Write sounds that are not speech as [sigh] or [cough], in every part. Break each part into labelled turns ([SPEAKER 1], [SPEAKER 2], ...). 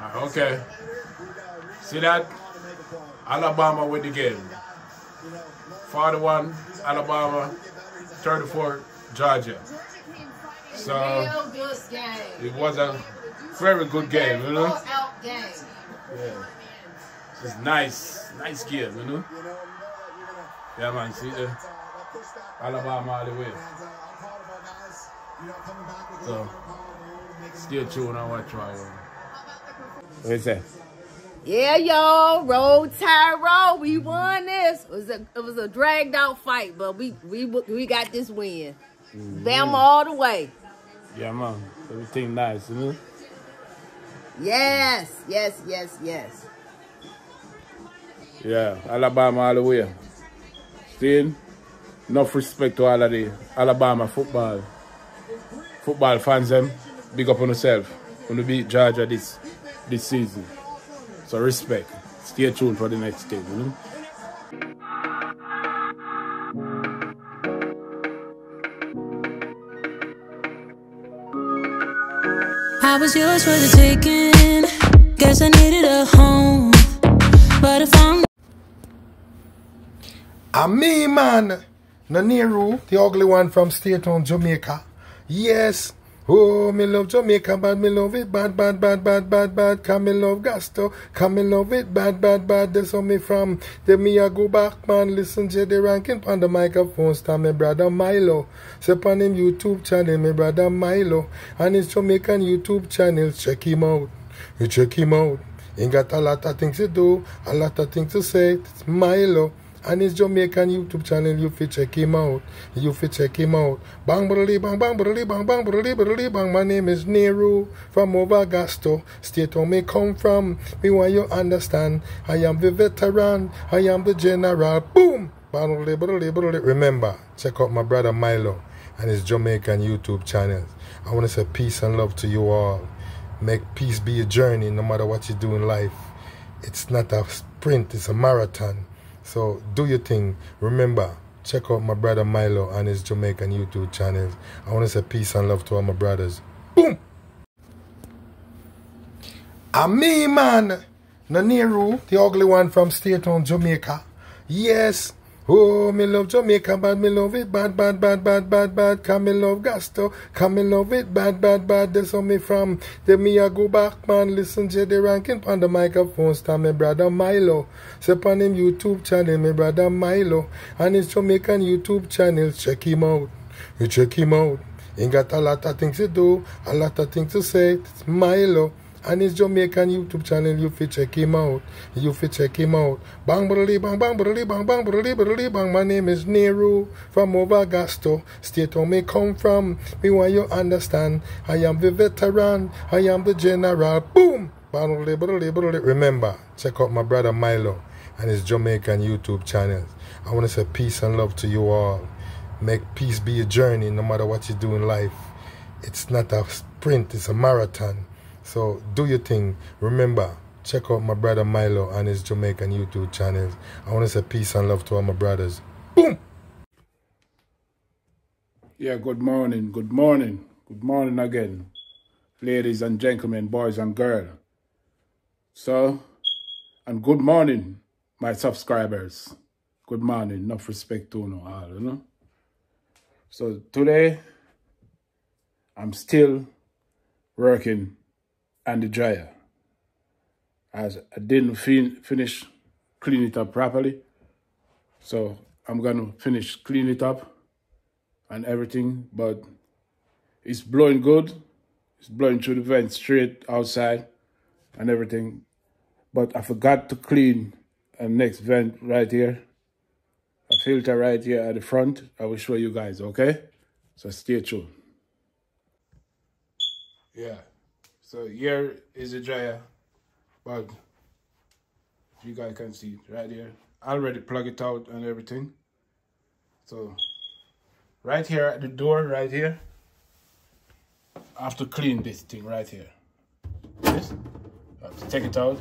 [SPEAKER 1] Ah, okay. See that? Alabama with the game. 41, Alabama, 34, Georgia. So it was a very good game, you know? Yeah. It's nice, nice game, you know? Yeah, man, see the Alabama all the way. So, stay tuned and watch right What is that?
[SPEAKER 2] Yeah, y'all. Roll Tide. We won this. It was a it was a dragged out fight, but we we we got this win. Mm-hmm. Them all the way.
[SPEAKER 1] Yeah, man. Everything nice, you know?
[SPEAKER 2] Yes, yes, yes, yes.
[SPEAKER 1] Yeah, Alabama all the way. Still, enough respect to all of the Alabama football football fans them. Big up on yourself. Gonna beat Georgia this this season. So respect. Stay tuned for the next game, you know?
[SPEAKER 3] I was yours for the taking. Guess I needed a home. But if I'm
[SPEAKER 4] A me man, Naniru, the ugly one from Staten, Jamaica. Yes. Oh, me love Jamaica, but me love it bad, bad, bad, bad, bad, bad. Come me love Gasto, come me love it bad, bad, bad. That's how me from. Then me a go back, man. Listen to the ranking on the microphone. Star me brother Milo. Say on him YouTube channel, me brother Milo. And his Jamaican YouTube channel. Check him out. You check him out. He got a lot of things to do, a lot of things to say. It's Milo. And his Jamaican YouTube channel, you fit check him out. You fit check him out. Bang brody bang bang brody bang bang brody brody bang. My name is Nero from Overgasto. State where me come from. Me want you understand. I am the veteran. I am the general. Boom. Brody brody brody. Remember, check out my brother Milo and his Jamaican YouTube channel. I want to say peace and love to you all. Make peace be a journey no matter what you do in life. It's not a sprint, it's a marathon. So do your thing. Remember, check out my brother Milo and his Jamaican YouTube channels. I want to say peace and love to all my brothers. Boom! A me man, Naniru, the ugly one from Staten, Jamaica. Yes. Oh, me love Jamaica, but me love it bad, bad, bad, bad, bad, bad. Come me love Gasto, come me love it bad, bad, bad. That's how me from. Then me a go back, man. Listen to the ranking on the microphone. Star me brother Milo. Say on him YouTube channel, me brother Milo. And his Jamaican YouTube channel. Check him out. You check him out. He got a lot of things to do, a lot of things to say. It's Milo. And his Jamaican YouTube channel, you fit check him out. You fit check him out. Bang brody bang bang brody bang bang brody brody bang. My name is Nero from Overgasto. State where me come from. Me want you understand. I am the veteran. I am the general. Boom. Remember, check out my brother Milo and his Jamaican YouTube channels. I want to say peace and love to you all. Make peace be a journey no matter what you do in life. It's not a sprint, it's a marathon. So do your thing. Remember, check out my brother Milo and his Jamaican YouTube channels. I want to say peace and love to all my brothers. Boom!
[SPEAKER 1] Yeah, good morning, good morning, good morning again, ladies and gentlemen, boys and girls. So, and good morning, my subscribers. Good morning, enough respect to you all, you know. So today, I'm still working on the dryer. As I didn't fin finish clean it up properly. So I'm gonna finish clean it up and everything, but it's blowing good. It's blowing through the vent straight outside and everything. But I forgot to clean a next vent right here. A filter right here at the front. I will show you guys, okay? So stay tuned. Yeah. So here is the dryer. But you guys can see right here. I already plug it out and everything. So right here at the door, right here. I have to clean this thing right here. This, I have to take it out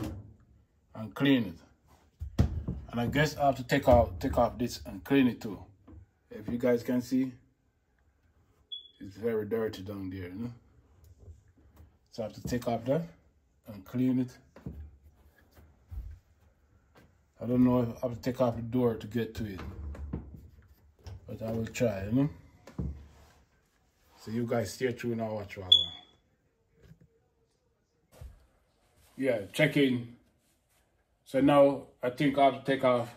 [SPEAKER 1] and clean it. And I guess I have to take out take off this and clean it too. If you guys can see, it's very dirty down there. So I have to take off that and clean it. I don't know if I have to take off the door to get to it. But I will try, you know? So you guys stay tuned and watch what Yeah, check in. So now I think I have to take off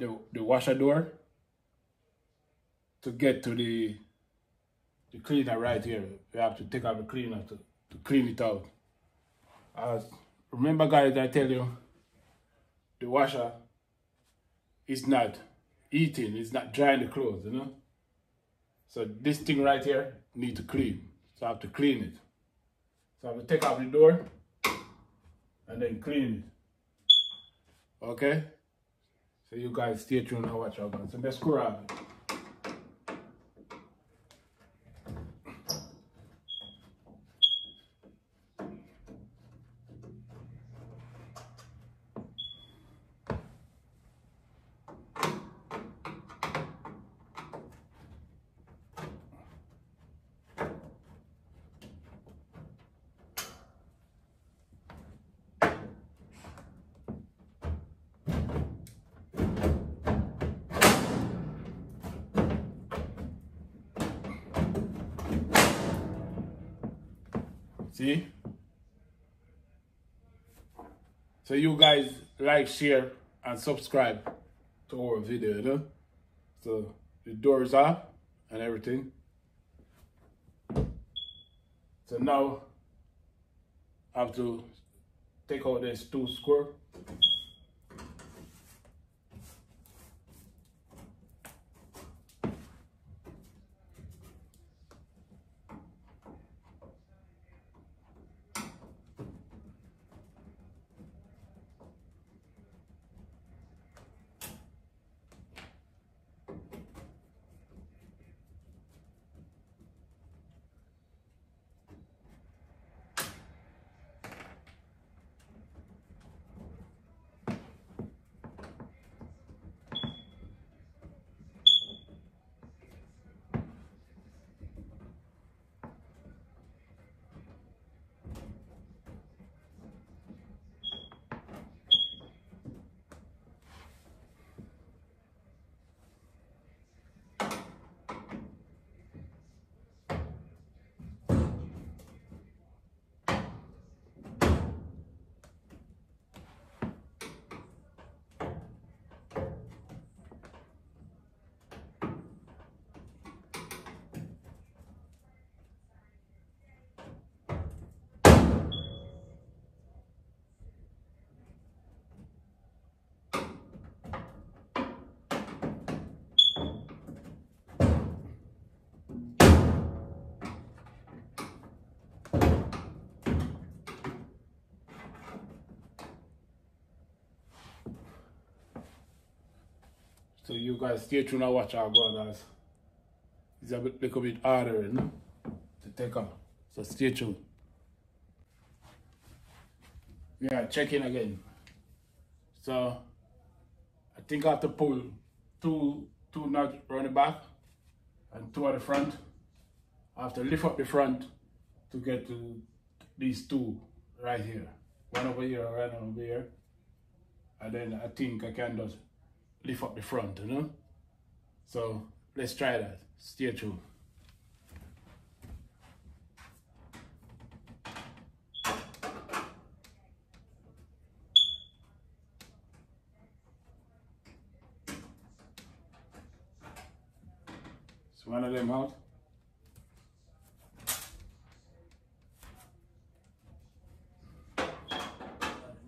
[SPEAKER 1] the, the washer door to get to the the cleaner right here. We have to take out the cleaner to, to clean it out. As remember guys, I tell you, the washer is not eating, it's not drying the clothes, you know? So this thing right here need to clean. So I have to clean it. So I have to take out the door and then clean it. Okay? So you guys stay tuned and watch out. So let's grab it. See? So you guys like, share, and subscribe to our video, you know? So the door is off and everything. So now I have to take out this two square. So you guys stay tuned and watch our brothers. It's a bit, little bit harder, you know, to take off. So stay tuned. Yeah, check in again. So I think I have to pull two two nuts around the back and two at the front. I have to lift up the front to get to these two right here. One over here, right over here. And then I think I can just lift up the front, you know? So let's try that. Stay tuned. So one of them out.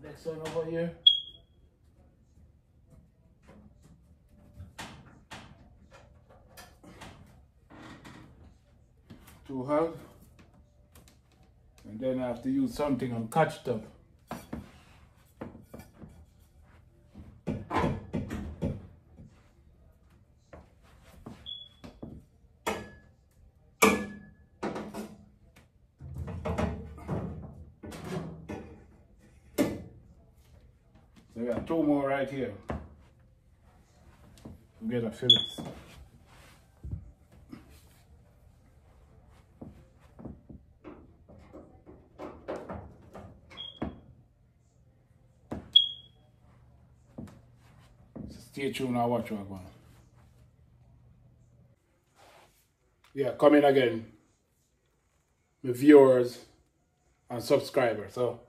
[SPEAKER 1] Next one over here. To have and then I have to use something and catch up. So we got two more right here. Get a Phillips. Stay tuned and watch what going. Yeah, come in again. My viewers and subscribers. So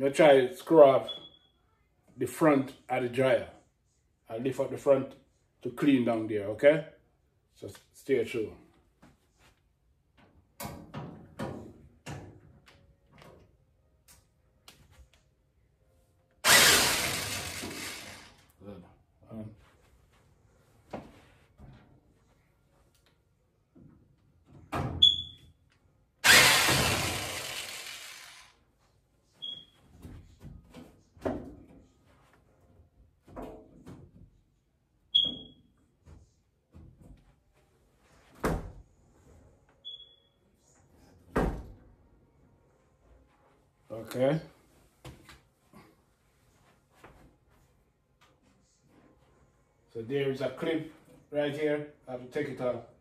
[SPEAKER 1] I'm try screw up the front of the dryer. I lift up the front to clean down there, okay? So stay tuned. Good. Um, Okay. So there is a clip right here. I have to take it off.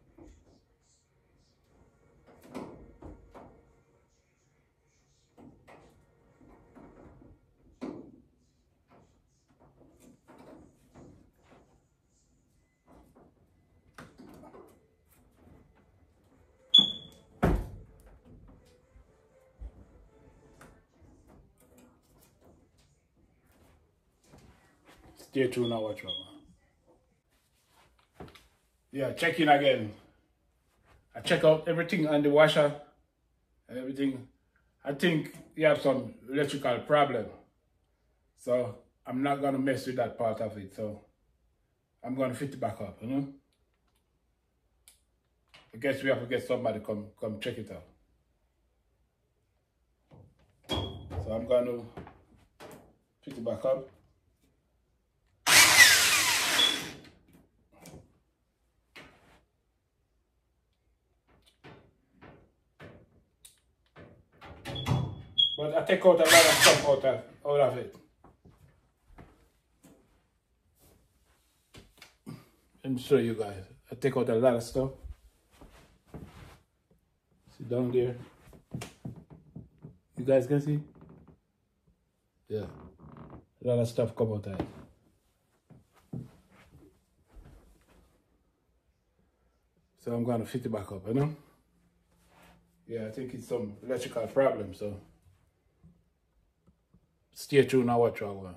[SPEAKER 1] Stay tuned and watch man. Yeah, check in again. I check out everything on the washer and everything. I think you have some electrical problem. So I'm not gonna mess with that part of it. So I'm gonna fit it back up, you know? I guess we have to get somebody come come check it out. So I'm gonna fit it back up. But I take out a lot of stuff out of, out of it. Me show you guys. I take out a lot of stuff. See down there. You guys can see? Yeah. A lot of stuff come out of it. So I'm gonna fit it back up, you know? Yeah, I think it's some electrical problem, so stay tuned and watch what going.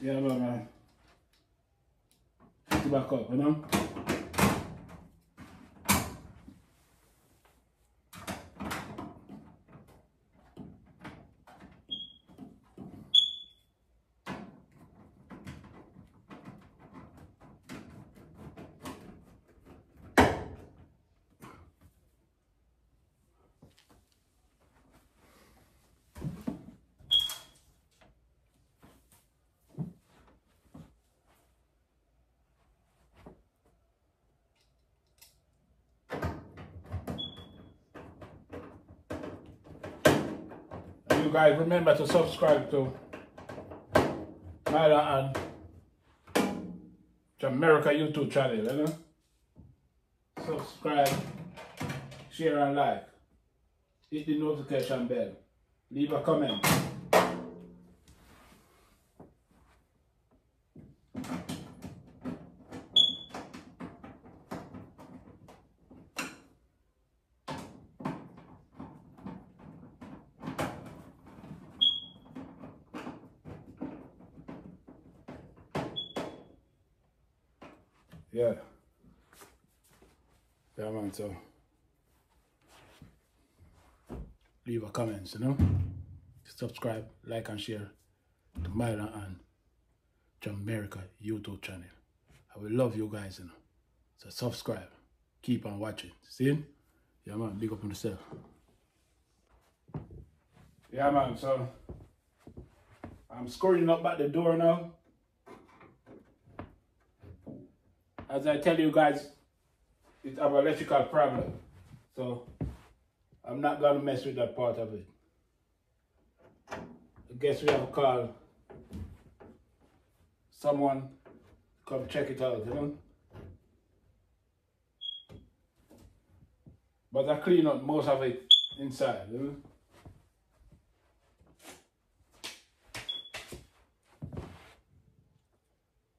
[SPEAKER 1] Yeah, man. Back up, you know? You guys remember to subscribe to Milo and Jamerica YouTube channel, you know? Subscribe, share and like. Hit the notification bell. Leave a comment. Yeah. Yeah, man, so leave a comment, you know? Subscribe, like, and share to Milo and Jamerica YouTube channel. I will love you guys, you know. So subscribe. Keep on watching. See? you, Yeah, man, big up on yourself. Yeah, man, so I'm screwing up at the door now. as I tell you guys, it's an electrical problem. So I'm not gonna mess with that part of it. I guess we have to call someone come check it out, you know. But I clean up most of it inside, you know.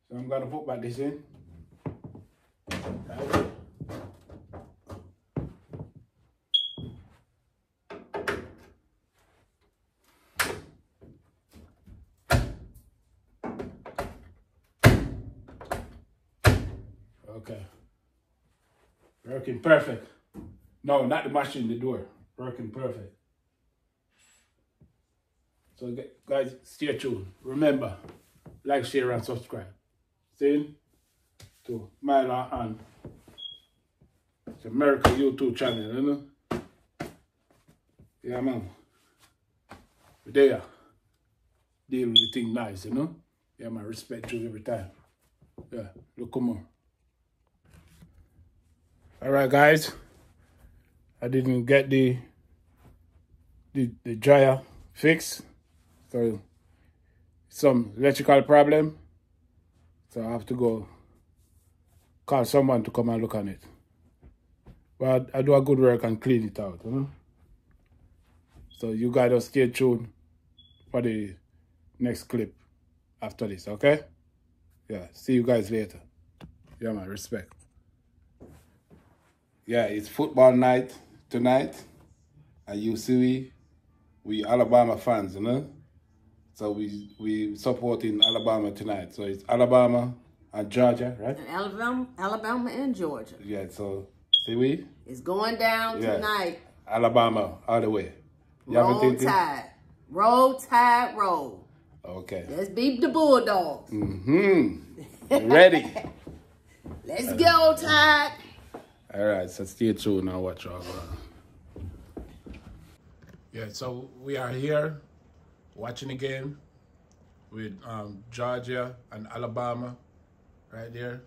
[SPEAKER 1] So I'm gonna put back this in. Right. Okay. Working perfect. No, not the machine, the door. Working perfect. So guys, stay tuned. Remember, like, share, and subscribe. See to Milo and it's America YouTube channel, you know? Yeah, man. We there. Deal with the thing nice, you know? Yeah, man, respect you every time. Yeah, look, come on. All right, guys. I didn't get the the, the dryer fixed, so some electrical problem. So I have to go call someone to come and look on it. But I do a good work and clean it out, you know. So you guys just stay tuned for the next clip after this, okay? Yeah, see you guys later. Yeah, man, respect. Yeah, it's football night tonight at UCB. We Alabama fans, you know? So we we supporting Alabama tonight. So it's Alabama and Georgia, right?
[SPEAKER 2] And Alabama, Alabama and Georgia.
[SPEAKER 1] Yeah, so see we?
[SPEAKER 2] It's going down
[SPEAKER 1] Yeah.
[SPEAKER 2] tonight.
[SPEAKER 1] Alabama all the way. You
[SPEAKER 2] Roll? Tide. Roll Tide, roll.
[SPEAKER 1] Okay.
[SPEAKER 2] Let's beat the Bulldogs.
[SPEAKER 1] Mm-hmm. Ready. [laughs]
[SPEAKER 2] Let's go, Tide.
[SPEAKER 1] All right, so stay tuned and watch our. Uh... Yeah, so we are here watching the game with um, Georgia and Alabama right there.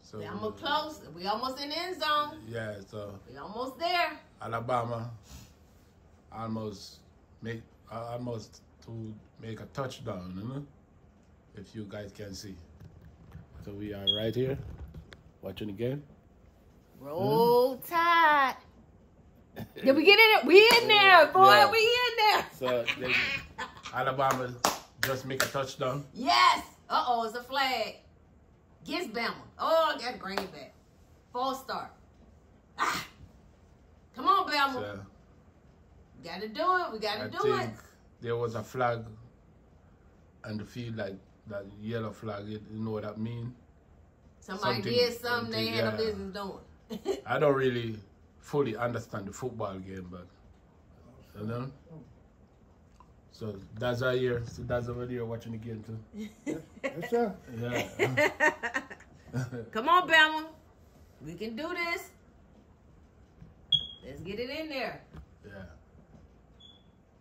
[SPEAKER 1] So
[SPEAKER 2] We almost close. We almost in the end zone.
[SPEAKER 1] yeah, so
[SPEAKER 2] We almost there.
[SPEAKER 1] Alabama almost make uh, almost to make a touchdown, you know, if you guys can see. So we are right here watching the game.
[SPEAKER 2] Roll Tide. [laughs] Did we get in? it? We in there, boy.
[SPEAKER 1] Yeah.
[SPEAKER 2] We in there.
[SPEAKER 1] So they, [laughs] Alabama just make a touchdown.
[SPEAKER 2] Yes. Uh oh, it's a flag. Gets Bama. Oh, I gotta bring it back. False start. Ah. Come on, Bama.
[SPEAKER 1] So
[SPEAKER 2] Gotta do it. We gotta
[SPEAKER 1] I
[SPEAKER 2] do
[SPEAKER 1] think
[SPEAKER 2] it.
[SPEAKER 1] there was a flag on the field, like that yellow flag. You you know what that mean?
[SPEAKER 2] Somebody
[SPEAKER 1] something-
[SPEAKER 2] did something they had no
[SPEAKER 1] yeah.
[SPEAKER 2] business doing.
[SPEAKER 1] I don't really fully understand the football game, but you know. So that's our year. So that's over there watching the game too.
[SPEAKER 4] Yes, sir.
[SPEAKER 1] Yeah.
[SPEAKER 2] Come on, Bama. We can do this. Let's get it in there.
[SPEAKER 1] yeah.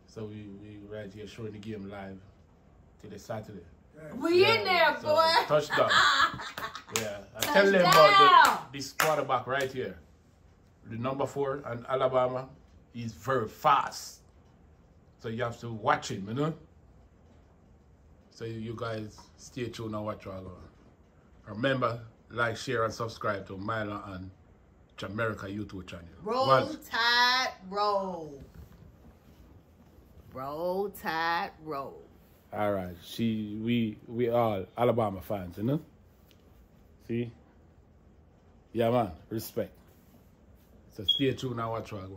[SPEAKER 1] So we we right here showing the game live till the Saturday.
[SPEAKER 2] We in there,
[SPEAKER 1] So,
[SPEAKER 2] boy.
[SPEAKER 1] touchdown. [laughs] Yeah, I tell them about the, this quarterback right here, the number four and Alabama. He's very fast, so you have to watch him, you know. So you guys stay tuned and watch all of Remember, like, share, and subscribe to Milo and Jamerica YouTube channel.
[SPEAKER 2] Roll
[SPEAKER 1] One.
[SPEAKER 2] Tide, roll. Roll Tide, roll.
[SPEAKER 1] All right, she, we, we all Alabama fans, you know. See, yeah, man, respect. So stay tuned and watch what.